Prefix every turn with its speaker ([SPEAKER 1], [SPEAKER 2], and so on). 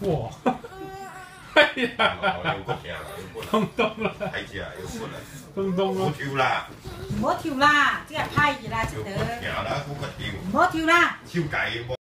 [SPEAKER 1] 哇！哎呀，
[SPEAKER 2] 有骨條，有骨
[SPEAKER 1] 東東啦，
[SPEAKER 2] 睇住啊，有骨啊，
[SPEAKER 1] 東東
[SPEAKER 2] 好
[SPEAKER 1] 啦，
[SPEAKER 2] 跳啦，
[SPEAKER 3] 唔好跳啦，即係派住啦，
[SPEAKER 2] 有骨
[SPEAKER 3] 識得。
[SPEAKER 2] 條啦，好骨條，
[SPEAKER 3] 唔好跳啦。
[SPEAKER 2] 超計